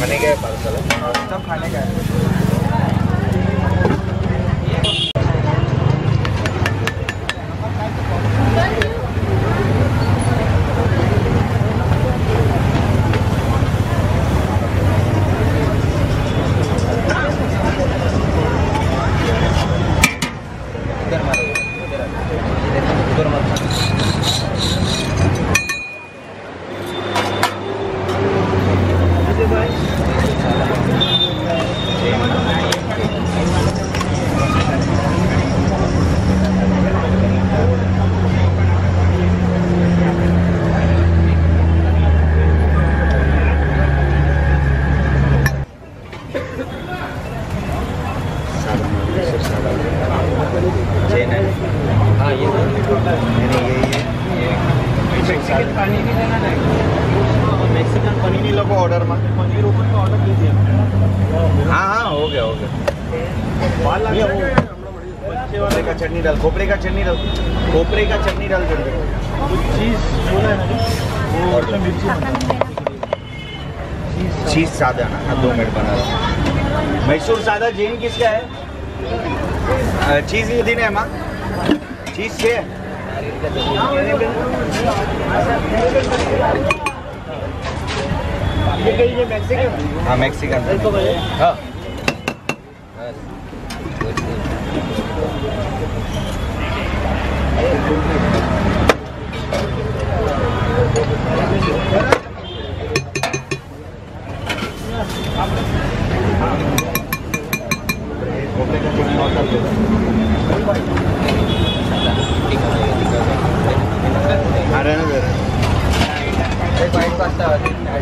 खाने का है। खाने का है મેક્સિકન પનીર ની દેના નહીં મેક્સિકન પનીરની લોકો ઓર્ડરમાં પનીર ઉપર તો ઓર્ડર કીધી हाँ हाँ हो गया हो गया बाल ये लगे वो खोपरे का चटनी डाल खोपरे का चटनी डाल खोपरे का चटनी डाल जल्दी चीज बोला है ना वो और उसमें मिर्ची चीज सादा ना हाँ दो मिनट बना रहा मैसूर सादा जैन किसका है चीज ये दिन है माँ चीज छः ये कहीं ये मैक्सिकन हाँ मैक्सिकन हाँ। खोपरे का चटनी और डाल दो हाँ रहने दे रहने दे। वाइट पास्ता नारियल चटनी एक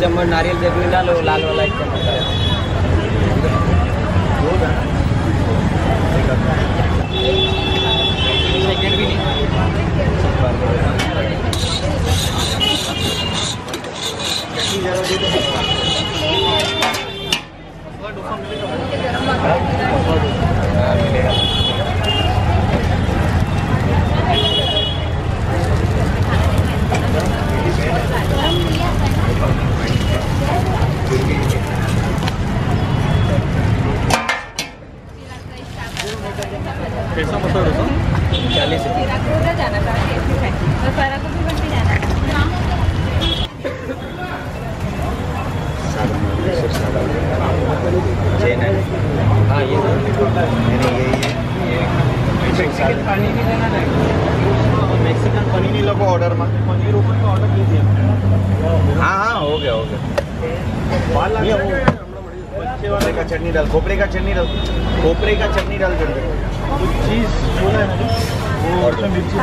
चम्मच नारियल चटनी डालो लाल वाला एक चम्मच डालो सेकंड भी नहीं हाँ, मिलेगा कैसा मसाला डोसा चालीस रुपये जाना था तो सारा कुछ भी बनते जाना सादा मैसूर सादा चेन है हाँ ये नहीं नहीं ये ये मैक्सिकन पनीर नहीं देना नहीं मैक्सिकन को ऑर्डर में पनीर ऊपर का ऑर्डर दे दिया हाँ हाँ हो गया हो गया। का चटनी डाल का चटनी डाल का चटनी डाल चीज़ बोला है मिर्ची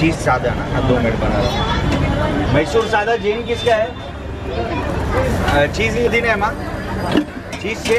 चीज़ सादा। ना हाँ, दो मिनट बना मैसूर सादा जेन किसका है? चीज़ ही दिन है चीज़ से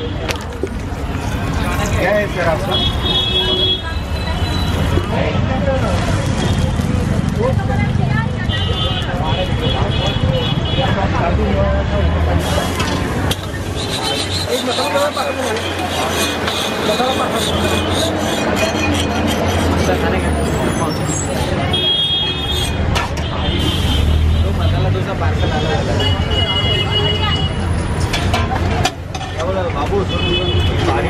क्या है सर आपका तो मसाला डोसा पार्सल आला होता क्या बोला बाबू सारी तो चेन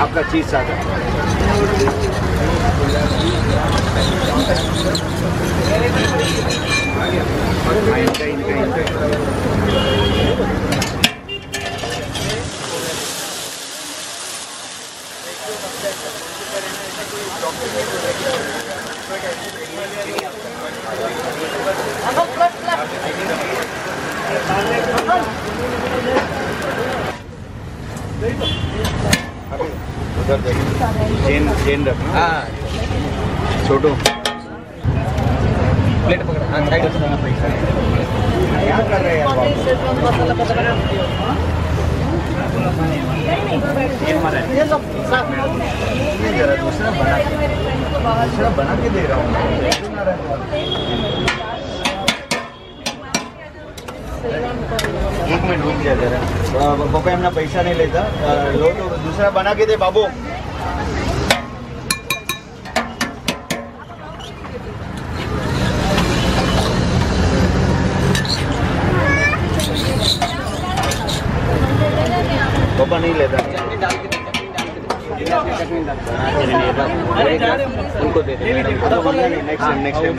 आपका चीज़ साधा इनका इनका इनका उधर देखिए चेन चेन रखना। हाँ। छोटू। प्लेट पकड़। हाँ साइड क्या कर रहे हैं ये जरा दूसरा बना दूसरा बना के दे रहा हूँ। एक मिनट रुक जाए जरा. पप्पा हमने पैसा नहीं लेता. लो तो दूसरा बना के दे बाबू. पापा नहीं लेता. उनको दे दे. Next next time